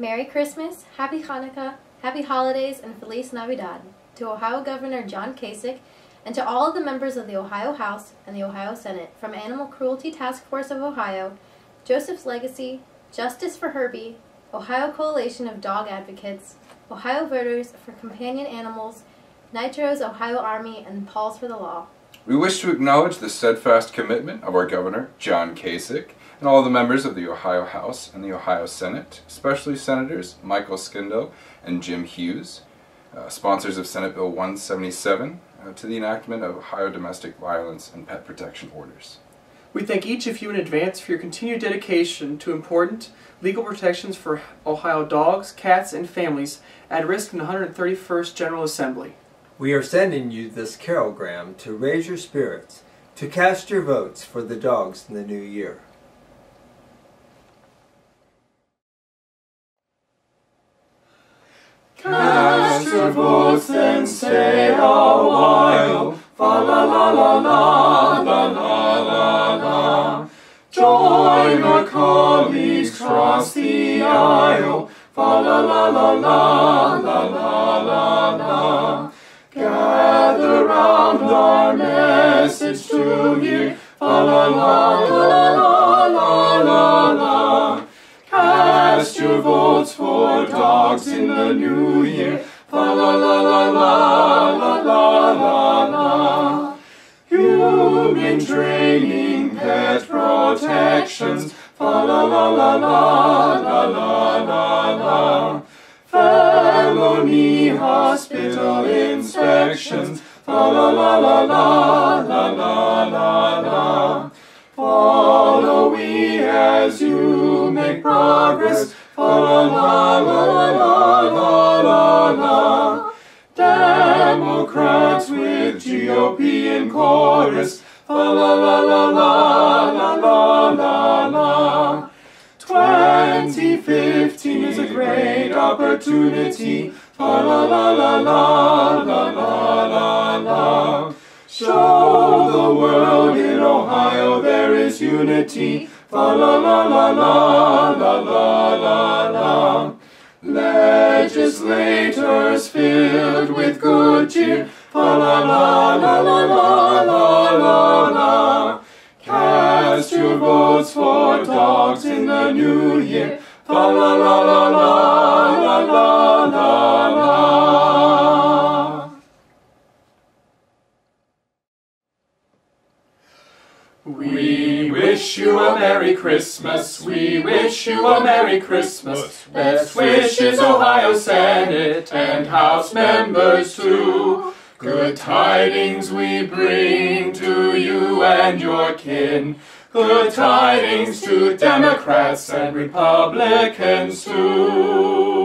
Merry Christmas, Happy Hanukkah, Happy Holidays, and Feliz Navidad to Ohio Governor John Kasich and to all of the members of the Ohio House and the Ohio Senate from Animal Cruelty Task Force of Ohio, Joseph's Legacy, Justice for Herbie, Ohio Coalition of Dog Advocates, Ohio Voters for Companion Animals, Nitro's Ohio Army, and Paws for the Law. We wish to acknowledge the steadfast commitment of our Governor, John Kasich, and all the members of the Ohio House and the Ohio Senate, especially Senators Michael Skindell and Jim Hughes, uh, sponsors of Senate Bill 177, uh, to the enactment of Ohio domestic violence and pet protection orders. We thank each of you in advance for your continued dedication to important legal protections for Ohio dogs, cats, and families at risk in the 131st General Assembly. We are sending you this carolgram to raise your spirits, to cast your votes for the dogs in the new year. Cast your votes and stay a while. Oh, fa la la la la la la la la. Join our colleagues, cross the aisle. Fa la la la la la la la la. New year. Fa la la la la la la la la. Human training, pet protections. Fa la la la la la la la la. Felony hospital inspections. Fa la la la la la la la la. Follow we as you make progress. In chorus. Fa la la la la la la la la. 2015 is a great opportunity. Fa la la la la la la la la. Show the world in Ohio there is unity. Fa la la la la la la la la. Legislators filled with good cheer. La la la la la la. Cast your votes for dogs in the new year. La la la la la la la la. We wish you a Merry Christmas. We wish you a Merry Christmas. Best wishes, Ohio Senate and House members too. Good tidings we bring to you and your kin. Good tidings to Democrats and Republicans too.